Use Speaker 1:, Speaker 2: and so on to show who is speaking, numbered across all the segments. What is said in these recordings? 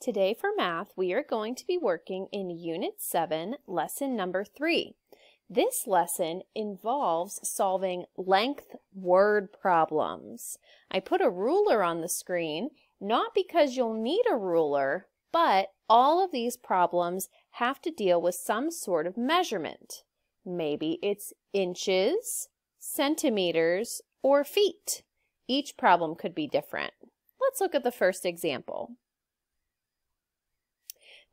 Speaker 1: Today for math, we are going to be working in Unit 7, lesson number 3. This lesson involves solving length word problems. I put a ruler on the screen, not because you'll need a ruler, but all of these problems have to deal with some sort of measurement. Maybe it's inches, centimeters, or feet. Each problem could be different. Let's look at the first example.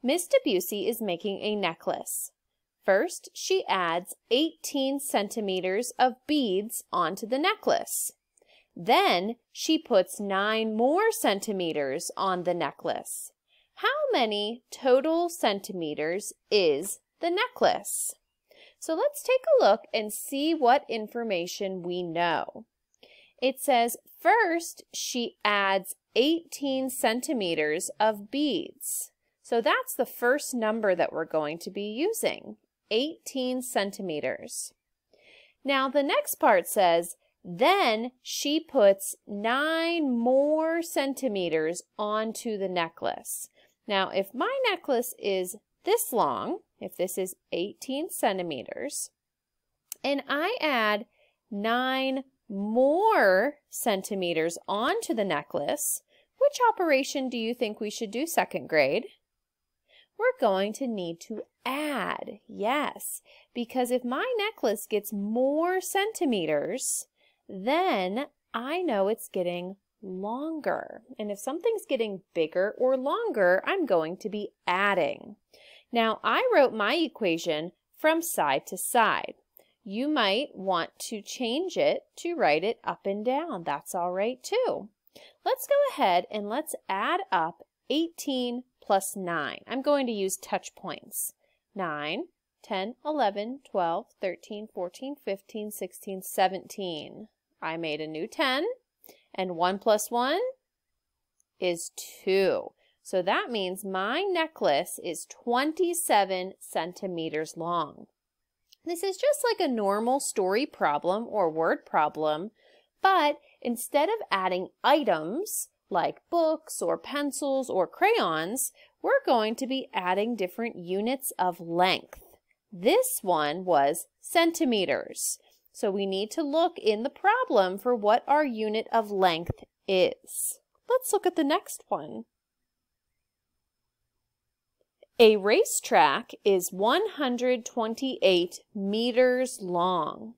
Speaker 1: Miss Debussy is making a necklace. First, she adds 18 centimeters of beads onto the necklace. Then she puts 9 more centimeters on the necklace. How many total centimeters is the necklace? So let's take a look and see what information we know. It says first she adds 18 centimeters of beads. So that's the first number that we're going to be using, 18 centimeters. Now the next part says, then she puts nine more centimeters onto the necklace. Now if my necklace is this long, if this is 18 centimeters, and I add nine more centimeters onto the necklace, which operation do you think we should do second grade? We're going to need to add. Yes, because if my necklace gets more centimeters, then I know it's getting longer. And if something's getting bigger or longer, I'm going to be adding. Now, I wrote my equation from side to side. You might want to change it to write it up and down. That's all right too. Let's go ahead and let's add up 18 plus 9. I'm going to use touch points. 9, 10, 11, 12, 13, 14, 15, 16, 17. I made a new 10, and 1 plus 1 is 2. So that means my necklace is 27 centimeters long. This is just like a normal story problem or word problem, but instead of adding items, like books or pencils or crayons, we're going to be adding different units of length. This one was centimeters. So we need to look in the problem for what our unit of length is. Let's look at the next one. A racetrack is 128 meters long.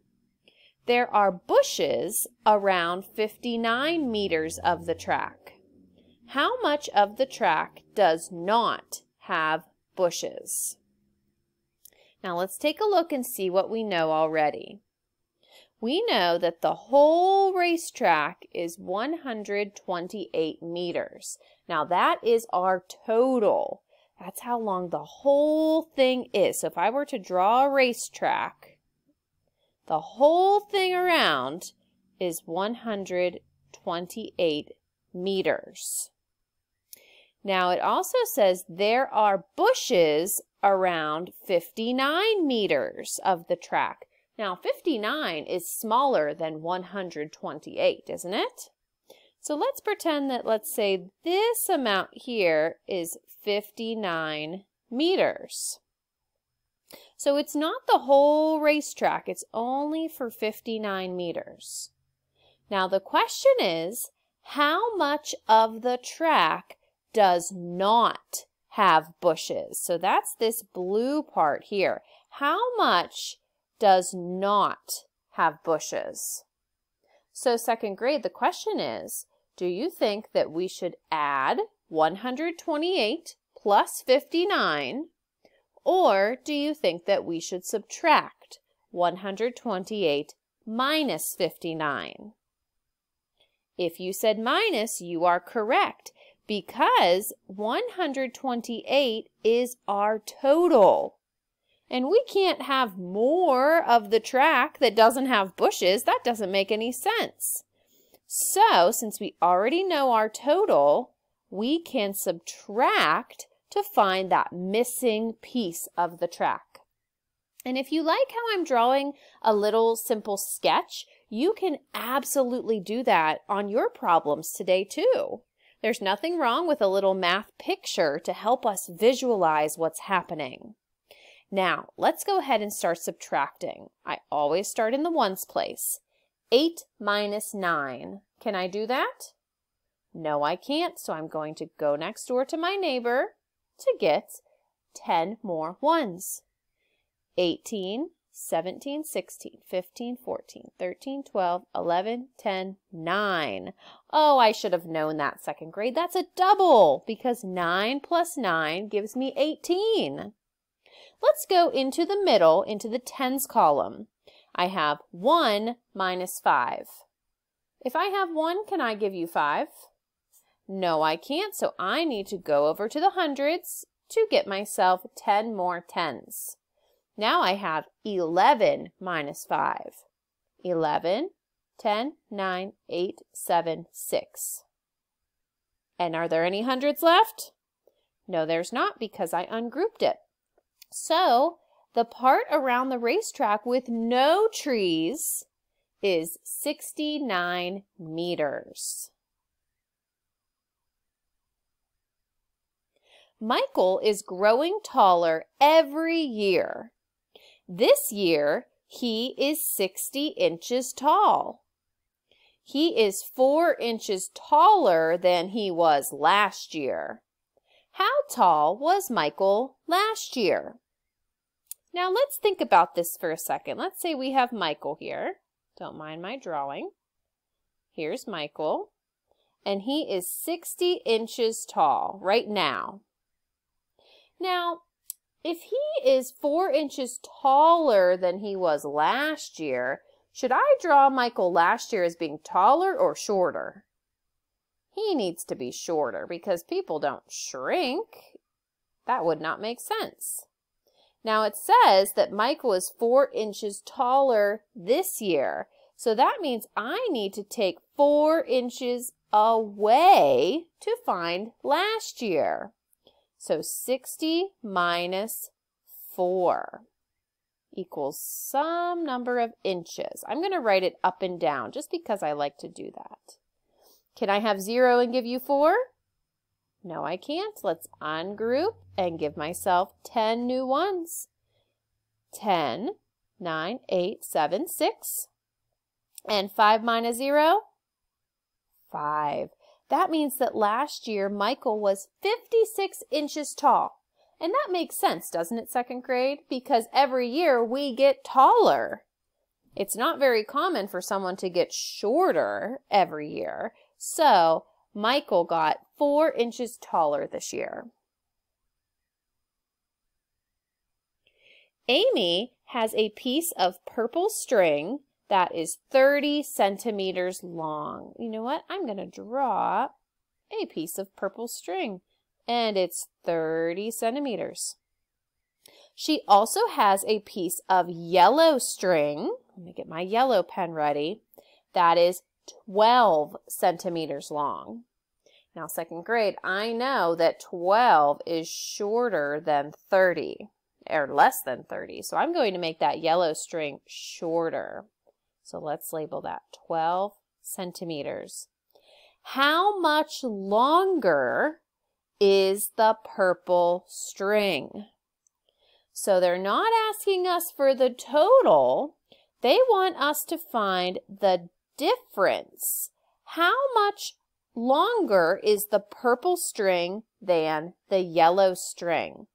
Speaker 1: There are bushes around 59 meters of the track. How much of the track does not have bushes? Now let's take a look and see what we know already. We know that the whole racetrack is 128 meters. Now that is our total. That's how long the whole thing is. So if I were to draw a racetrack, the whole thing around is 128 meters. Now it also says there are bushes around 59 meters of the track. Now 59 is smaller than 128, isn't it? So let's pretend that let's say this amount here is 59 meters. So it's not the whole racetrack, it's only for 59 meters. Now the question is, how much of the track does not have bushes? So that's this blue part here. How much does not have bushes? So second grade, the question is, do you think that we should add 128 plus 59 or do you think that we should subtract 128 minus 59? If you said minus, you are correct because 128 is our total. And we can't have more of the track that doesn't have bushes. That doesn't make any sense. So, since we already know our total, we can subtract to find that missing piece of the track. And if you like how I'm drawing a little simple sketch, you can absolutely do that on your problems today too. There's nothing wrong with a little math picture to help us visualize what's happening. Now, let's go ahead and start subtracting. I always start in the ones place. 8 minus 9. Can I do that? No, I can't, so I'm going to go next door to my neighbor to get 10 more ones. 18, 17, 16, 15, 14, 13, 12, 11, 10, 9. Oh, I should have known that second grade. That's a double because 9 plus 9 gives me 18. Let's go into the middle, into the tens column. I have 1 minus 5. If I have 1, can I give you 5? No, I can't, so I need to go over to the hundreds to get myself 10 more tens. Now I have 11 minus 5. 11, 10, 9, 8, 7, 6. And are there any hundreds left? No, there's not because I ungrouped it. So the part around the racetrack with no trees is 69 meters. Michael is growing taller every year. This year, he is 60 inches tall. He is 4 inches taller than he was last year. How tall was Michael last year? Now let's think about this for a second. Let's say we have Michael here. Don't mind my drawing. Here's Michael. And he is 60 inches tall right now. Now, if he is four inches taller than he was last year, should I draw Michael last year as being taller or shorter? He needs to be shorter because people don't shrink. That would not make sense. Now it says that Michael is four inches taller this year. So that means I need to take four inches away to find last year. So 60 minus 4 equals some number of inches. I'm going to write it up and down just because I like to do that. Can I have 0 and give you 4? No, I can't. Let's ungroup and give myself 10 new ones. 10, 9, 8, 7, 6. And 5 minus 0? 5. That means that last year Michael was 56 inches tall. And that makes sense, doesn't it, second grade? Because every year we get taller. It's not very common for someone to get shorter every year. So Michael got four inches taller this year. Amy has a piece of purple string that is 30 centimeters long. You know what? I'm going to draw a piece of purple string and it's 30 centimeters. She also has a piece of yellow string. Let me get my yellow pen ready. That is 12 centimeters long. Now, second grade, I know that 12 is shorter than 30, or less than 30. So I'm going to make that yellow string shorter. So let's label that 12 centimeters. How much longer is the purple string? So they're not asking us for the total. They want us to find the difference. How much longer is the purple string than the yellow string?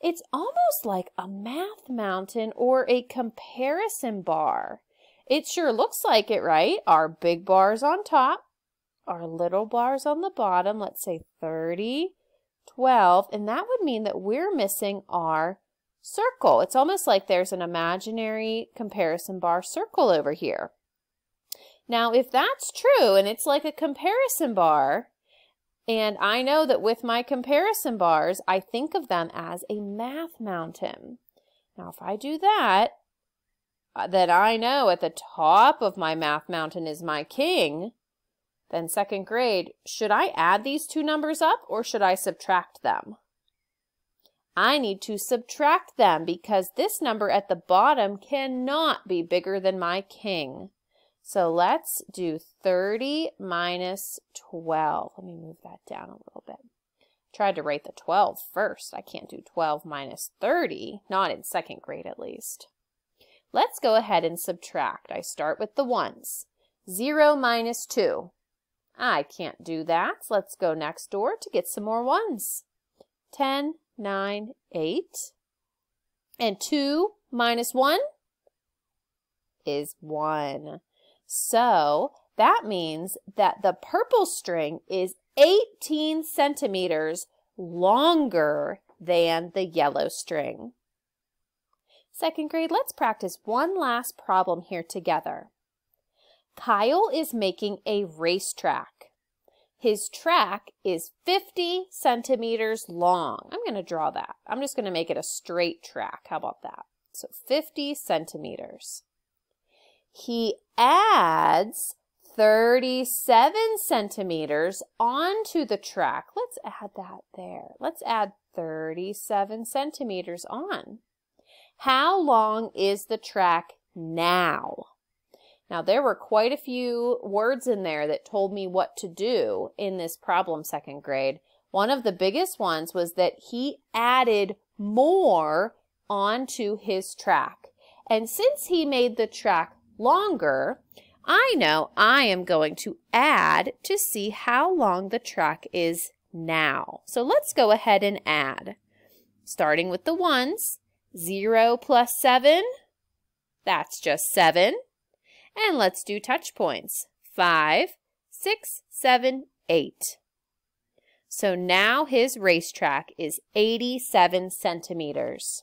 Speaker 1: It's almost like a math mountain or a comparison bar. It sure looks like it, right? Our big bars on top, our little bars on the bottom, let's say 30, 12, and that would mean that we're missing our circle. It's almost like there's an imaginary comparison bar circle over here. Now, if that's true and it's like a comparison bar, and I know that with my comparison bars, I think of them as a math mountain. Now, if I do that, Uh, that I know at the top of my math mountain is my king, then second grade, should I add these two numbers up or should I subtract them? I need to subtract them because this number at the bottom cannot be bigger than my king. So let's do 30 minus 12. Let me move that down a little bit. Tried to write the 12 first. I can't do 12 minus 30, not in second grade at least. Let's go ahead and subtract. I start with the ones. 0 minus 2. I can't do that. Let's go next door to get some more ones. 10, 9, 8. And 2 minus 1 is 1. So that means that the purple string is 18 centimeters longer than the yellow string. Second grade, let's practice one last problem here together. Kyle is making a racetrack. His track is 50 centimeters long. I'm going to draw that. I'm just going to make it a straight track. How about that? So 50 centimeters. He adds 37 centimeters onto the track. Let's add that there. Let's add 37 centimeters on. How long is the track now? Now, there were quite a few words in there that told me what to do in this problem second grade. One of the biggest ones was that he added more onto his track. And since he made the track longer, I know I am going to add to see how long the track is now. So let's go ahead and add. Starting with the ones, 0 plus 7, that's just 7. And let's do touch points. 5, 6, 7, 8. So now his racetrack is 87 centimeters.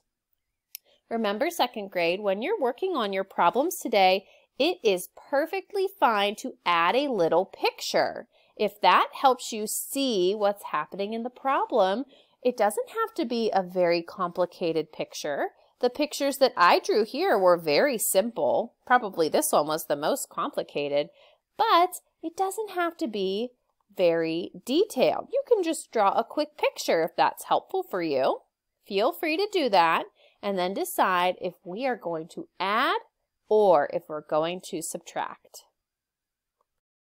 Speaker 1: Remember second grade, when you're working on your problems today, it is perfectly fine to add a little picture. If that helps you see what's happening in the problem, it doesn't have to be a very complicated picture. The pictures that I drew here were very simple. Probably this one was the most complicated, but it doesn't have to be very detailed. You can just draw a quick picture if that's helpful for you. Feel free to do that and then decide if we are going to add or if we're going to subtract.